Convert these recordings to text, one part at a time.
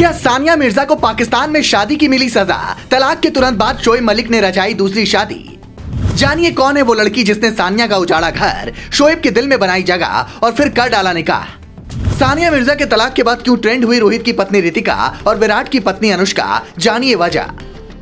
क्या सानिया मिर्ज़ा को पाकिस्तान में शादी की मिली सजा? तलाक के तुरंत बाद शोएब मलिक ने रचाई दूसरी शादी। जानिए कौन है वो लड़की जिसने सानिया का उजाड़ा घर शोएब के दिल में बनाई जगह और फिर कर डाला निकाह? सानिया मिर्ज़ा के तलाक के बाद क्यों ट्रेंड हुई रोहित की पत्नी रितिका और विराट की पत्नी अनुष्का? जानिए वजह।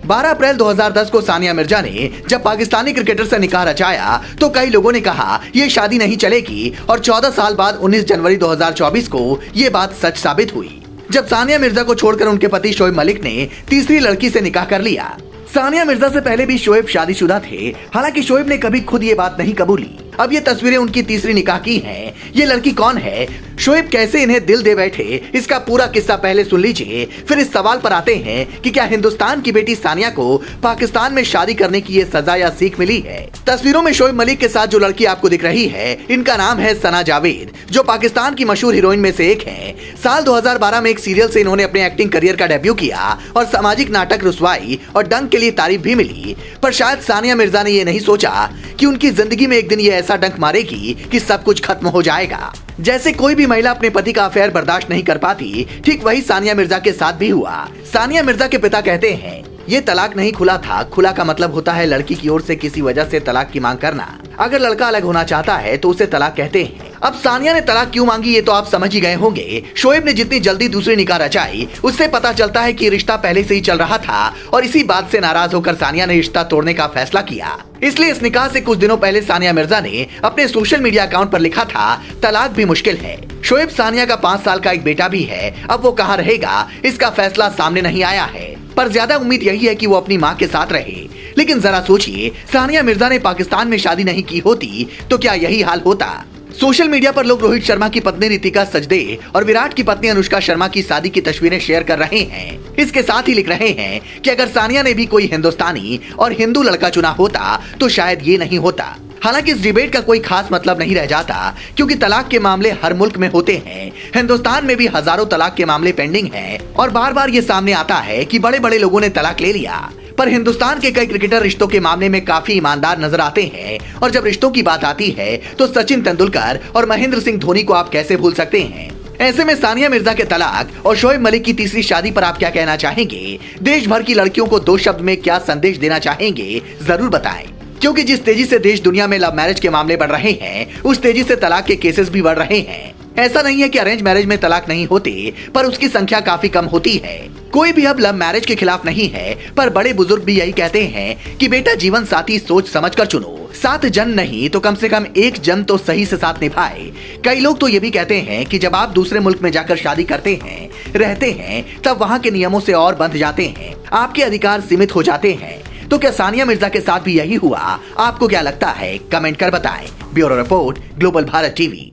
12 अप्रैल 2010 को सानिया मिर्ज़ा ने जब पाकिस्तानी क्रिकेटर से निकाह रचाया तो कई लोगों ने कहा, ये शादी नहीं चलेगी और 14 साल बाद 19 जनवरी 2024 को ये बात सच साबित हुई। जब सानिया मिर्ज़ा को छोड़कर उनके पति शोएब मलिक ने तीसरी लड़की से निकाह कर लिया। सानिया मिर्ज़ा से पहले भी शोएब शादीशुदा थे। हालाँकि शोएब ने कभी खुद ये बात नहीं कबूली। अब ये तस्वीरें उनकी तीसरी निकाह की हैं। ये लड़की कौन है? शोएब कैसे इन्हें दिल दे बैठे? इसका पूरा किस्सा पहले सुन लीजिए, फिर इस सवाल पर आते हैं कि क्या हिंदुस्तान की बेटी सानिया को पाकिस्तान में शादी करने की ये सजा या सीख मिली है? तस्वीरों में शोएब मलिक के साथ जो लड़की आपको दिख रही है, इनका नाम है सना जावेद, जो पाकिस्तान की मशहूर हीरोइन में से एक है। साल 2012 में एक सीरियल से इन्होंने अपने एक्टिंग करियर का डेब्यू किया और सामाजिक नाटक रुसवाई और डंक के लिए तारीफ़ भी मिली। पर शायद सानिया मिर्ज़ा ने ये नहीं सोचा कि उनकी ज़िंदगी में एक दिन ये ऐसा डंक मारेगी कि सब कुछ खत्म हो जाएगा। जैसे कोई भी महिला अपने पति का अफेयर बर्दाश्त नहीं कर पाती, ठीक वही सानिया मिर्ज़ा के साथ भी हुआ। सानिया मिर्ज़ा के पिता कहते हैं, ये तलाक नहीं खुला था। खुला का मतलब होता है लड़की की ओर से किसी वजह से तलाक की मांग करना। अगर लड़का अलग होना चाहता है तो उसे तलाक कहते हैं। अब सानिया ने तलाक क्यों मांगी, ये तो आप समझ ही गए होंगे। शोएब ने जितनी जल्दी दूसरी निकाह रचाई, उससे पता चलता है कि रिश्ता पहले से ही चल रहा था और इसी बात से नाराज़ होकर सानिया ने रिश्ता तोड़ने का फैसला किया। इसलिए इस निकाह से कुछ दिनों पहले सानिया मिर्ज़ा ने अपने सोशल मीडिया अकाउंट पर लिखा था, तलाक भी मुश्किल है। शोएब सानिया का पाँच साल का एक बेटा भी है, अब वो कहाँ रहेगा, इसका फैसला सामने नहीं आया है। पर ज़्यादा उम्मीद यही है कि वो अपनी माँ के साथ रहे। लेकिन जरा सोचिए, सानिया मिर्ज़ा ने पाकिस्तान में शादी नहीं की होती तो क्या यही हाल होता? सोशल मीडिया पर लोग रोहित शर्मा की पत्नी रितिका सजदे और विराट की पत्नी अनुष्का शर्मा की शादी की तस्वीरें शेयर कर रहे हैं। इसके साथ ही लिख रहे हैं कि अगर सानिया ने भी कोई हिंदुस्तानी और हिंदू लड़का चुना होता तो शायद ये नहीं होता। हालाँकि इस डिबेट का कोई खास मतलब नहीं रह जाता, क्योंकि तलाक के मामले हर मुल्क में होते हैं। हिंदुस्तान में भी हज़ारों तलाक के मामले पेंडिंग हैं और बार बार ये सामने आता है कि बड़े बड़े लोगों ने तलाक ले लिया। पर हिंदुस्तान के कई क्रिकेटर रिश्तों के मामले में काफ़ी ईमानदार नज़र आते हैं। और जब रिश्तों की बात आती है तो सचिन तेंदुलकर और महेंद्र सिंह धोनी को आप कैसे भूल सकते हैं? ऐसे में सानिया मिर्ज़ा के तलाक और शोएब मलिक की तीसरी शादी पर आप क्या कहना चाहेंगे? देश भर की लड़कियों को दो शब्द में क्या संदेश देना चाहेंगे? ज़रूर बताएँ। क्योंकि जिस तेज़ी से देश दुनिया में लव मैरिज के मामले बढ़ रहे हैं, उस तेज़ी से तलाक के केसेस भी बढ़ रहे हैं। ऐसा नहीं है कि अरेंज मैरिज में तलाक नहीं होते, पर उसकी संख्या काफ़ी कम होती है। कोई भी अब लव मैरिज के खिलाफ नहीं है, पर बड़े बुज़ुर्ग भी यही कहते हैं कि बेटा जीवन साथी सोच समझ कर चुनो। सात जन नहीं तो कम से कम एक जन तो सही से साथ निभाए। कई लोग तो ये भी कहते हैं कि जब आप दूसरे मुल्क में जाकर शादी करते हैं, रहते हैं, तब वहाँ के नियमों से और बंध जाते हैं। आपके अधिकार सीमित हो जाते हैं। तो क्या सानिया मिर्ज़ा के साथ भी यही हुआ? आपको क्या लगता है? कमेंट कर बताएँ। Bureau report, global Bharat TV.